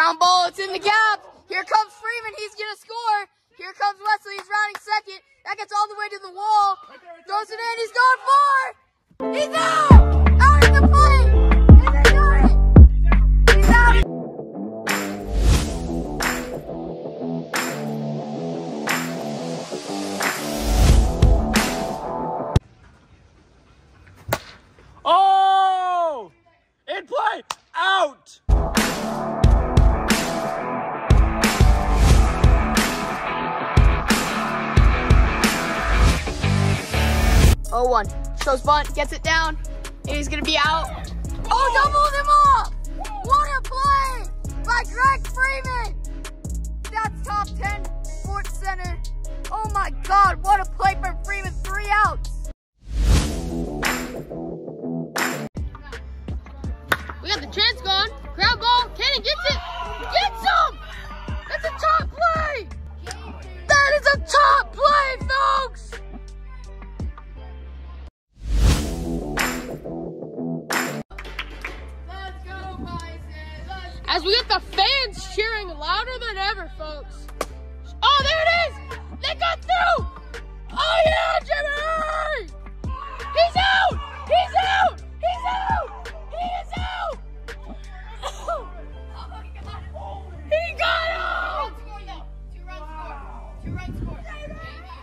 Ground ball, it's in the gap. Here comes Freeman, he's gonna score. Here comes Wesley, he's rounding second. That gets all the way to the wall. Throws it in, he's going for. He's out! Out of the play! He's out! Oh! In play! Out! one. Shows bunt, gets it down. He's gonna be out. Oh, up! What a play by Greg Freeman! That's top 10 SportsCenter. Oh my God, what a play from Freeman, three outs. We got the chance As we get the fans cheering louder than ever, folks. Oh, there it is! They got through! Oh yeah, Jimmy! He's out! He's out! He's out! He is out! Oh. Oh, he got him! He got him! Two runs scored. though. Two runs scored. Two runs score.